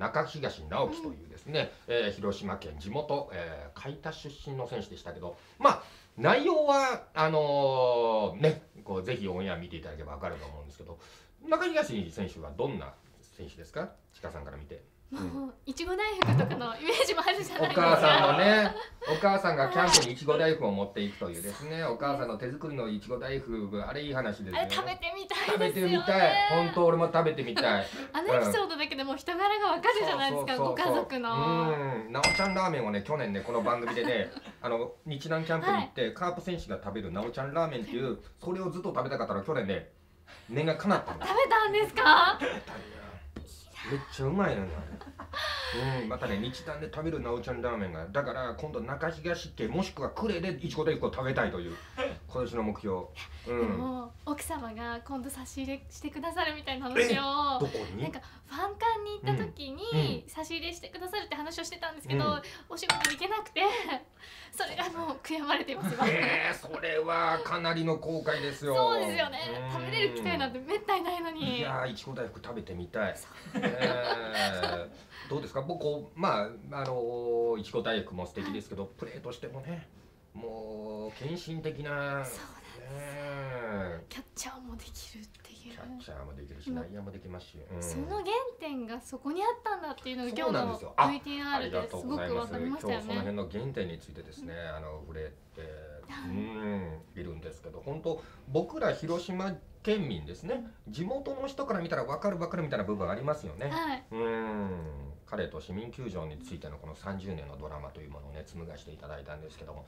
中東直樹というですね、えー広島県地元、えー海田出身の選手でしたけどまあ内容はあのーねこうぜひオンエア見ていただければ分かると思うんですけど中東選手はどんな選手ですか？ちかさんから見て。もういちご大福とかのイメージもあるじゃおないですか。母さんのねお母さんがキャンプにいちご大福を持っていくというですねお母さんの手作りのいちご大福あれいい話ですね。あれ食べてみた食べいですよね。てみたい。本当俺も食べてみたい。あのエピソードだけでもう人柄がわかるじゃないですかご家族の。うん。なおちゃんラーメンをね去年ねこの番組でね あの日南キャンプに行って、カープ選手が食べるなおちゃんラーメンっていうそれをずっと食べたかったら去年ね 念が叶った食べたんですか？めっちゃうまいのよあれうんまたね日南で食べるなおちゃんラーメンがだから今度中東家もしくは呉でいちご大福を食べたいという今年の目標。うでんも奥様が今度差し入れしてくださるみたいな話をどこに？なんかファン館に差し入れしてくださるって話をしてたんですけど、うん。お仕事に行けなくて それがもう悔やまれてますよえー、それはかなりの後悔ですよ。そうですよね。うん。食べれる機会なんてめったにないのに。いやーいちご大福食べてみたい、えー、どうですか？僕まああのーいちご大福も素敵ですけどプレーとしてもねもう献身的な。そうねキャッチャーもできるってキャッチャーもできるしうん内野もできますし、うん。その原点がそこにあったんだっていうのが今日の VTR です。ごくわかりましたよね。今日その辺の原点についてですね、あの触れてはいうんいるんですけど本当僕ら広島県民ですね。地元の人から見たら分かる分かるみたいな部分ありますよね、はい。うん。彼と市民球場についてのこの30年のドラマというものをね紡がしていただいたんですけども